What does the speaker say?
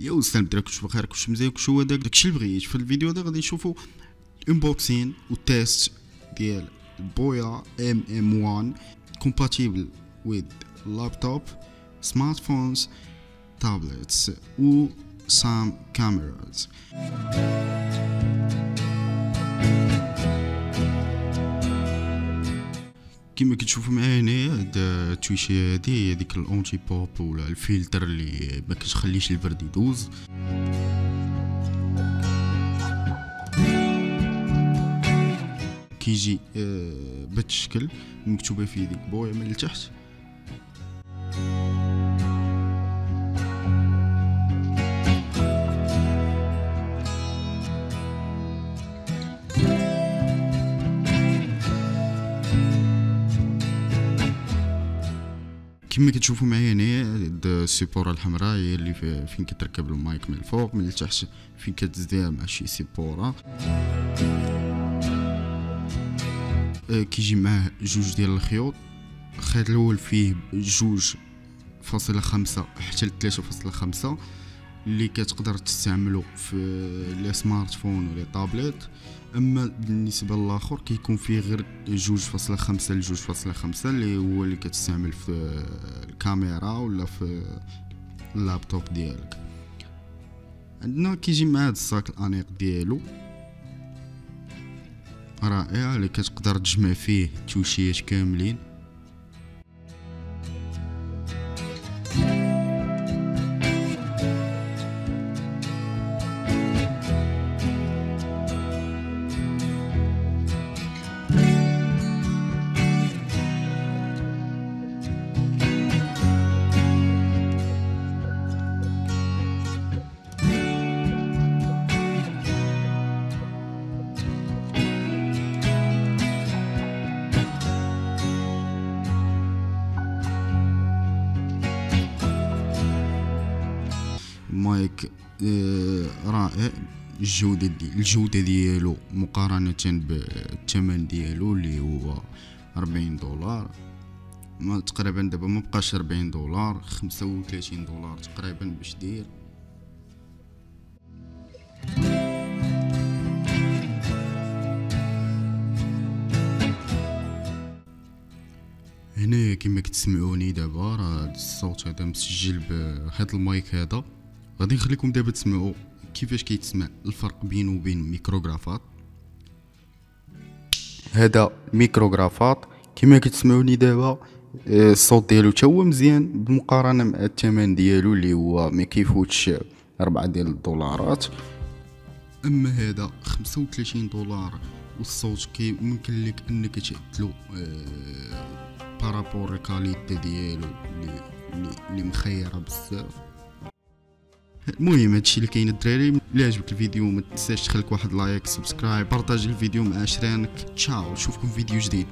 يا وسلام ياك كلشي بخير كلشي مزيان كلشي هو داك داكشي اللي بغيت. في الفيديو هذا غادي نشوفو unboxing وال test ديال بويا MM 1 compatible with laptop smartphones tablets و some cameras. كما كتشوفوا معايا هنايا هاد التويشي هادي هي ديك ال anti-pop ولا الفلتر اللي ما كتخليش البرد يدوز. كيجي آه بهاد الشكل مكتوبة فيه ديك بويا من التحت. كما كتشوفوا معايا هنايا السيبورا الحمراء هي اللي فين كتركب المايك من الفوق من التحت فين كتزديها مع شي support أه كيجي معاه جوج ديال الخيوط الخيط الأول فيه جوج فاصلة خمسة حتى لثلاثة فاصلة خمسة. اللي كتقدر تستعملو في les smartphones و les tablettes. أما بالنسبة للآخر كيكون فيه غير جوج فاصلة خمسة لجوج فاصلة خمسة اللي هو اللي كتستعمل في الكاميرا ولا في اللابتوب ديالك. عندنا كيجي مع هاد الصاك الانيق ديالو. رائع اللي كتقدر تجمع فيه توشيات كاملين. مايك آه رائع. الجودة دي الجودة ديالو مقارنة بالثمن ديالو اللي هو أربعين دولار. ما تقريبا دابا ما بقاش أربعين دولار خمسة وثلاثين دولار تقريبا باش دير. هنا كما كتسمعوني دابا راه الصوت هذا مسجل بهذا المايك هذا. غادي نخليكم دابا تسمعوا كيفاش كيتسمع الفرق بينه وبين ال micro cravate هذا ال micro cravate كما كتسمعوني دابا الصوت ديالو تا هو مزيان بمقارنة مع الثمن ديالو اللي هو ما كيفوتش ربعة ديال الدولارات. أما هذا خمسة وثلاثين دولار والصوت كي ممكن لك أنك تعدلو آه par rapport ال qualité ديالو اللي مخيرة بزاف. المهم هادشي اللي كاين الدراري إلا عجبك الفيديو ما تنساش تخلي ليا واحد like subscribe partager الفيديو مع عشرانك تشاو نشوفكم في فيديو جديد.